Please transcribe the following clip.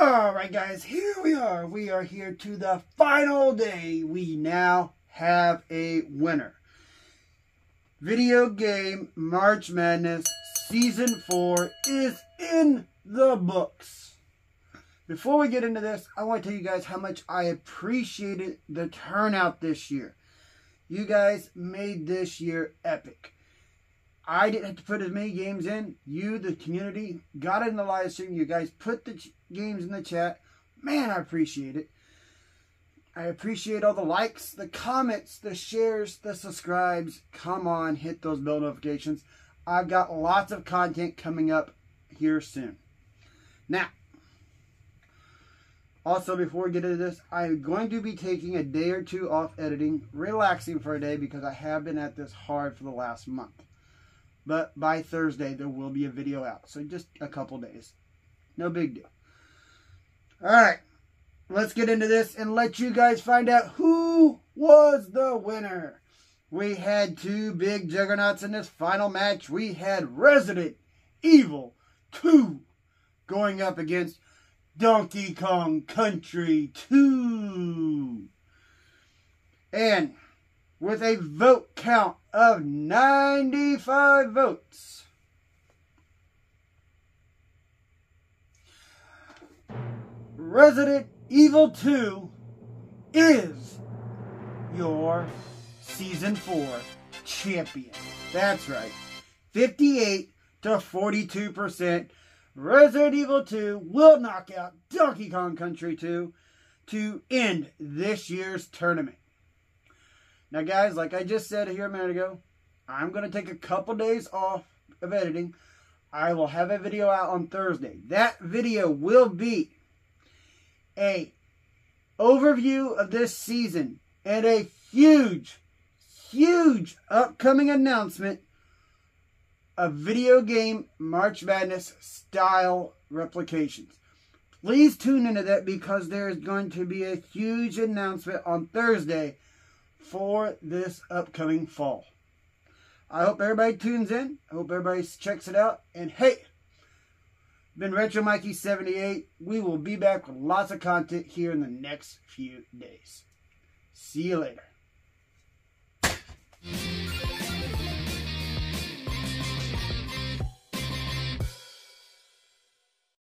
Alright guys, here we are. We are here to the final day. We now have a winner. Video game March Madness Season 4 is in the books. Before we get into this, I want to tell you guys how much I appreciated the turnout this year. You guys made this year epic. I didn't have to put as many games in. You, the community, got it in the live stream. You guys put the games in the chat. Man, I appreciate it. I appreciate all the likes, the comments, the shares, the subscribes. Come on, hit those bell notifications. I've got lots of content coming up here soon. Now, also, before we get into this, I'm going to be taking a day or two off editing, relaxing for a day because I have been at this hard for the last month. But by Thursday, there will be a video out. So just a couple days. No big deal. All right. Let's get into this and let you guys find out who was the winner. We had two big juggernauts in this final match. We had Resident Evil 2 going up against Donkey Kong Country 2. And with a vote count of 95 votes. Resident Evil 2 is your Season 4 champion. That's right. 58 to 42%. Resident Evil 2 will knock out Donkey Kong Country 2 to end this year's tournament. Now, guys, like I just said here a minute ago, I'm going to take a couple days off of editing. I will have a video out on Thursday. That video will be a overview of this season and a huge, huge upcoming announcement of video game March Madness style replications. Please tune into that because there is going to be a huge announcement on Thursday for this upcoming fall. I hope everybody tunes in. I hope everybody checks it out. And hey, been Retro Mikey 78. We will be back with lots of content here in the next few days. See you later.